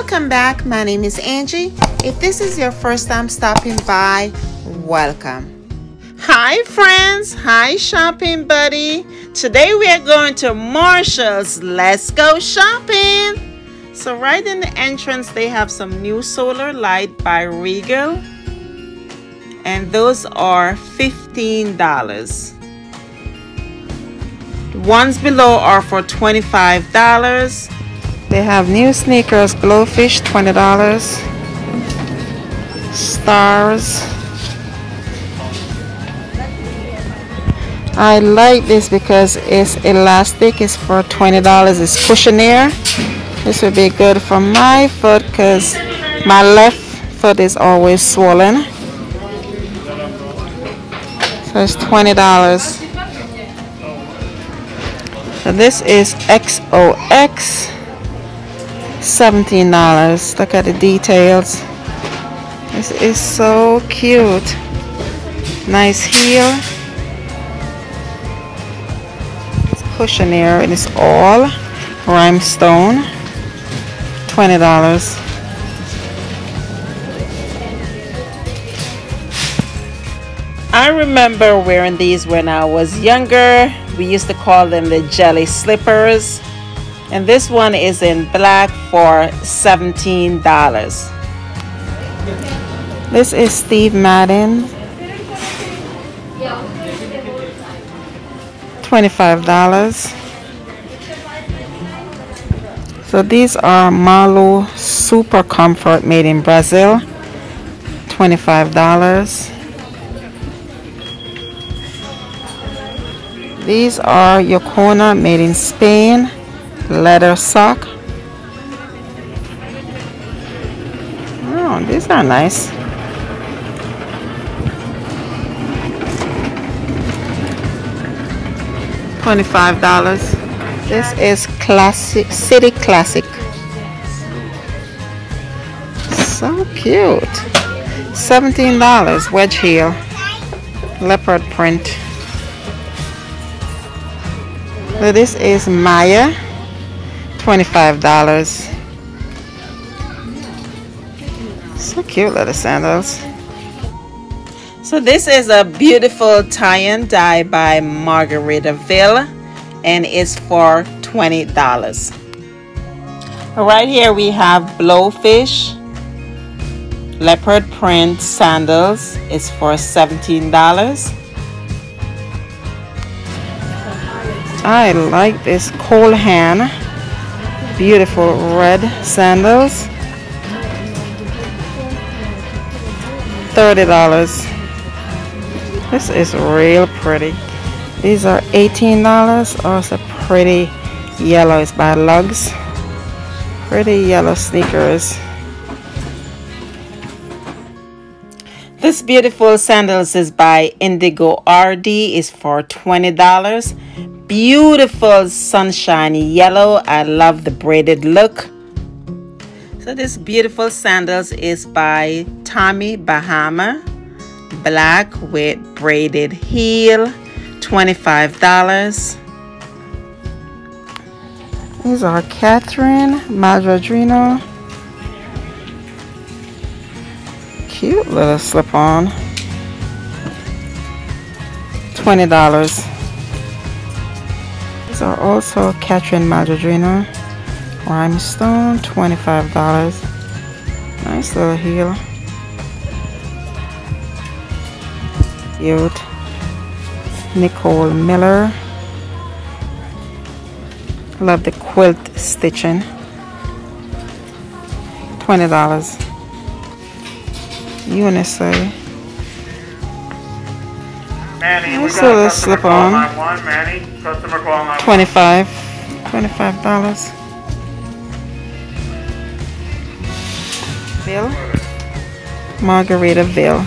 Welcome back. My name is Angie. If this is your first time stopping by, welcome. Hi friends, hi shopping buddy. Today we are going to Marshall's. Let's go shopping. So right in the entrance they have some new solar light by Regal. And those are $15. The ones below are for $25. They have new sneakers, Blowfish, $20. Stars. I like this because it's elastic. It's for $20. It's cushioner. This would be good for my foot because my left foot is always swollen. So it's $20. So this is XOX. $17. Look at the details. This is so cute. Nice heel. It's cushioner and it's all rhinestone. $20. I remember wearing these when I was younger. We used to call them the jelly slippers and this one is in black for $17 this is Steve Madden. $25 so these are Marlou Super Comfort made in Brazil. $25 these are Yokono made in Spain leather sock. Oh, these are nice. Twenty-five dollars. This is classic city classic. So cute. Seventeen dollars wedge heel, leopard print. So this is Maya. $25. So cute little sandals. So this is a beautiful tie and dye by Margaritaville and it's for $20. Right here we have Blowfish leopard print sandals. It's for $17. I like this Cole Haan beautiful red sandals. $30 this is real pretty. These are $18 Also oh, pretty yellow. It's by Lugz. pretty yellow sneakers. This beautiful sandals is by Indigo RD is for $20 beautiful sunshine yellow. I love the braided look. So this beautiful sandals is by tommy bahama. Black with braided heel $25 these are Catherine Malandrino cute little slip-on. $20 these are also Catherine Malandrino Rhinestone, $25. Nice little heel. Cute. Nicole Miller. Love the quilt stitching. $20. Unisa. Manny, nice little slip on. 25 $25. Bill. Margaritaville.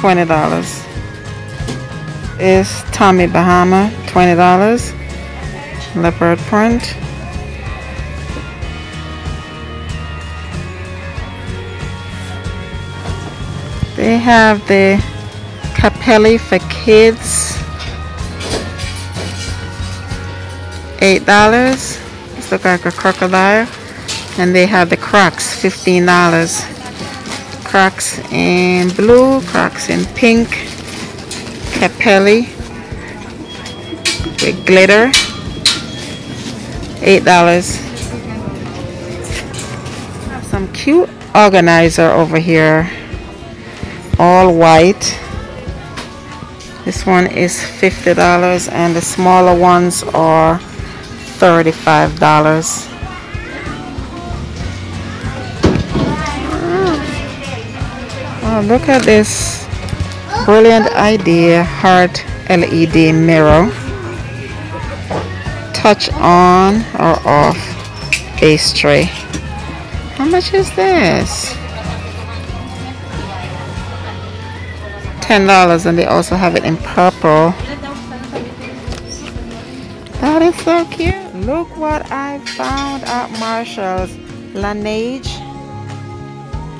$20. Is Tommy Bahama. $20. Leopard print. They have the Capelli for kids. $8. This look like a crocodile. And they have the Crocs, $15. Crocs in blue, Crocs in pink, Capelli with glitter, $8. Some cute organizer over here, all white. This one is $50 and the smaller ones are $35. Ah. Oh, look at this brilliant idea heart LED mirror touch on or off base tray how much is this ten dollars and they also have it in purple that is so cute look what I found at Marshall's Laneige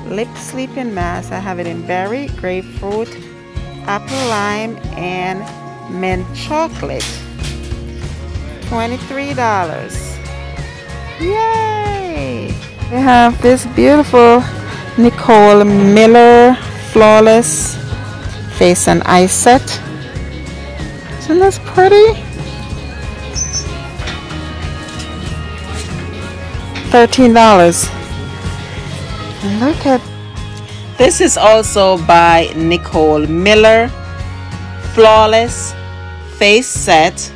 lip sleeping mask. I have it in berry, grapefruit, apple lime, and mint chocolate. $23. Yay! We have this beautiful Nicole Miller Flawless Face and Eye Set. Isn't this pretty? $13. Look at this is also by Nicole Miller Flawless Face Set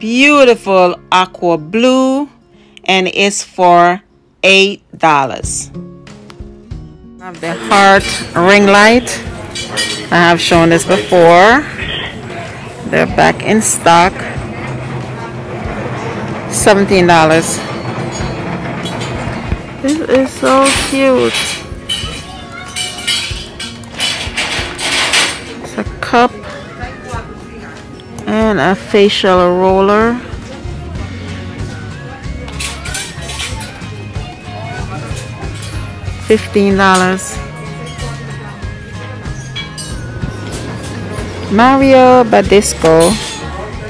beautiful aqua blue and it's for eight dollars have the heart ring light I have shown this before. They're back in stock. $17. This is so cute. It's a cup and a facial roller. $15. Mario Badescu.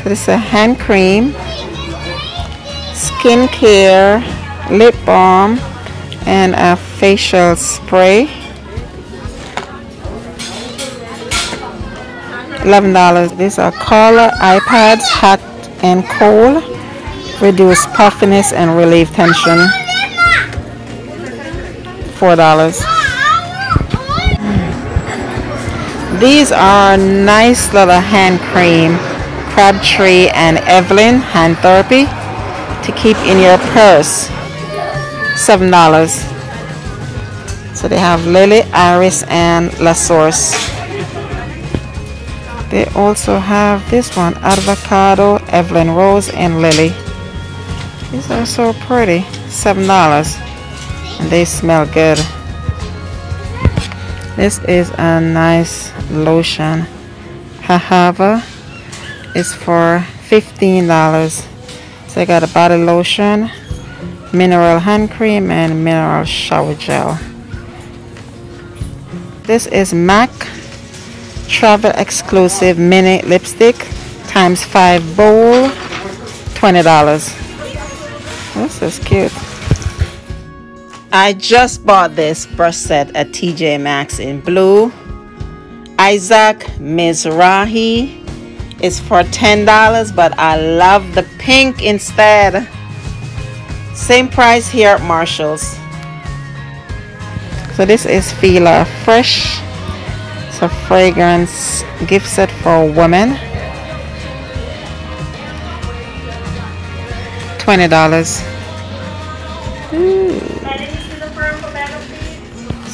This is a hand cream, skincare, lip balm, and a facial spray. $11 these are color iPads hot and cold. Reduce puffiness and relieve tension. $4 these are nice little hand cream Crabtree and Evelyn hand therapy to keep in your purse. Seven dollars. So they have lily iris and la source they also have this one avocado evelyn rose and lily. These are so pretty. Seven dollars. And they smell good this is a nice lotion. Ahava is for $15 so I got a body lotion mineral hand cream and mineral shower gel. This is MAC travel exclusive mini lipstick times 5 bowl $20 this is cute I just bought this brush set at TJ Maxx in blue Isaac Mizrahi is for $10 but I love the pink instead same price here at Marshall's. So this is Fila Fresh. It's a fragrance gift set for women. $20.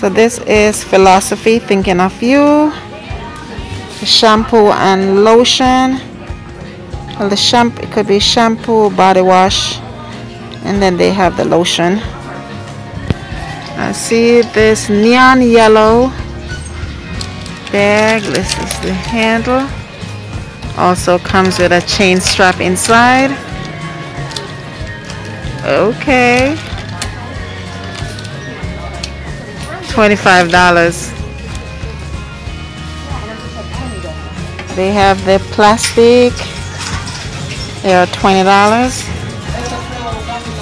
So this is Philosophy Thinking of You. shampoo and lotion. Well, the shampoo, it could be shampoo, body wash, and then they have the lotion. I see this neon yellow bag. This is the handle. Also comes with a chain strap inside. Okay $25 they have the plastic. They are $20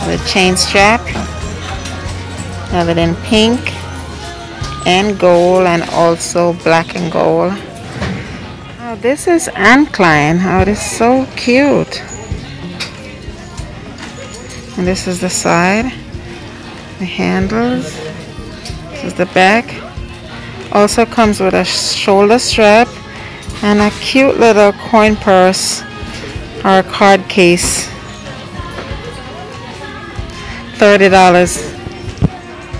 the chain strap. Have it in pink and gold and also black and gold. Oh this is Anne Klein. Oh it is so cute. And this is the side. The handles this is the back. Also comes with a shoulder strap and a cute little coin purse or card case. $30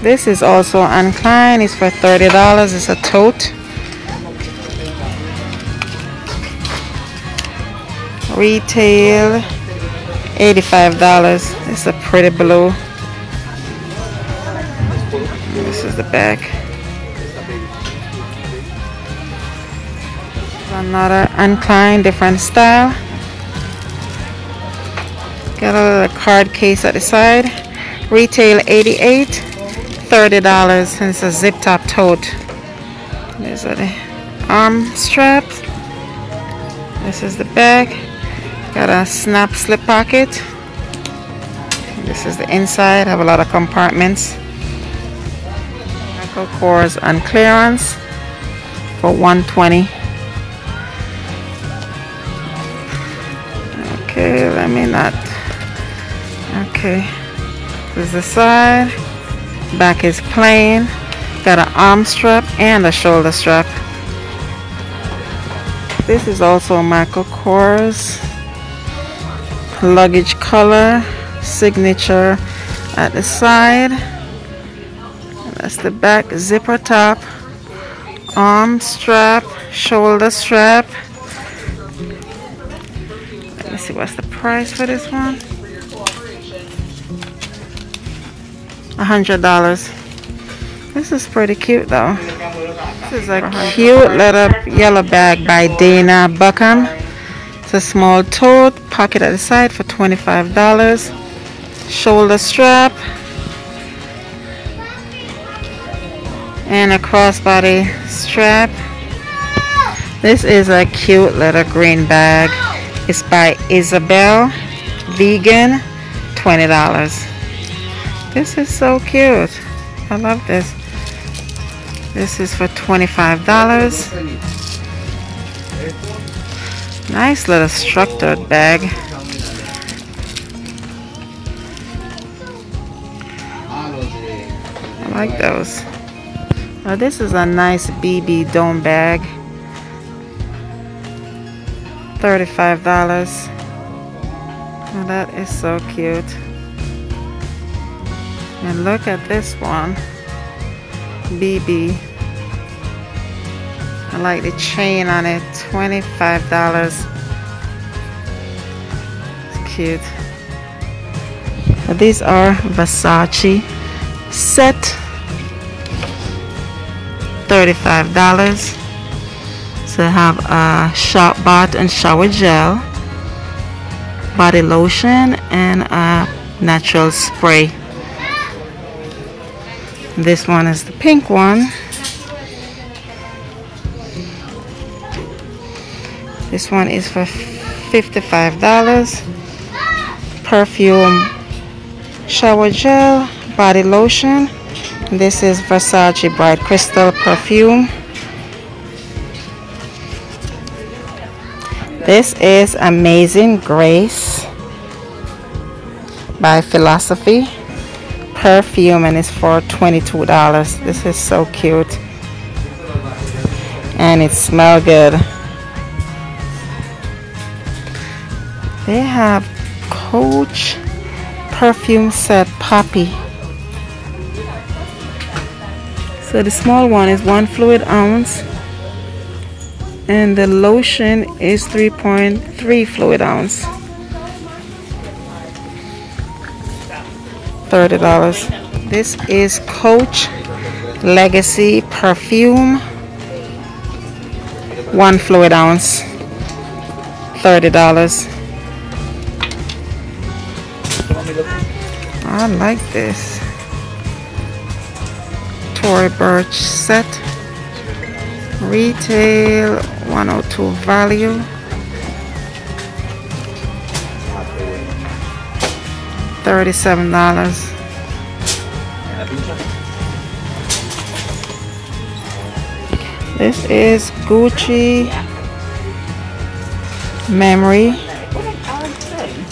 this is also Anne Klein it's for $30 it's a tote. Retail $85 it's a pretty blue the back. Another Klein different style. Got a little card case at the side. Retail 88 $30 and it's a zip top tote. These are the arm straps. This is the back got a snap slip pocket. This is the inside. Have a lot of compartments Michael Kors on clearance for 120 okay let me not okay. This is the side back is plain got an arm strap and a shoulder strap. This is also Michael Kors luggage color signature at the side that's the back zipper top arm strap shoulder strap let me see what's the price for this one. A hundred dollars. This is pretty cute though. This is a cute little yellow bag by Dana Buchman. It's a small tote, pocket at the side for $25. Shoulder strap. And a crossbody strap. This is a cute little green bag. It's by Isabel Vegan $20 this is so cute. I love this. This is for $25 nice little structured bag. I like those this is a nice BB dome bag $35. Oh, that is so cute. And look at this one. BB. I like the chain on it. $25. It's cute. These are Versace set. $35 to have a shop bath and shower gel body lotion and a natural spray. This one is the pink one. This one is for $55 perfume shower gel body lotion this is Versace Bright Crystal perfume This is Amazing Grace by Philosophy perfume and it's for $22. This is so cute. And it smells good. They have Coach perfume set Poppy. So the small one is one fluid ounce. And the lotion is 3.3 fluid ounce. $30 this is Coach Legacy perfume. One fluid ounce. $30 I like this Tory Burch set retail 102 value Thirty-seven dollars. This is Gucci Memory.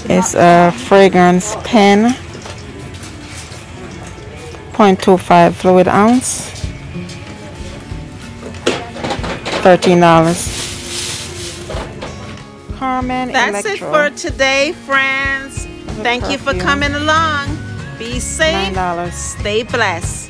It's a fragrance pen. 0.25 fluid ounce. $13. Carmen That's Electro. it for today, friends. Thank you for coming along. Be safe. $9. Stay blessed. This is cute.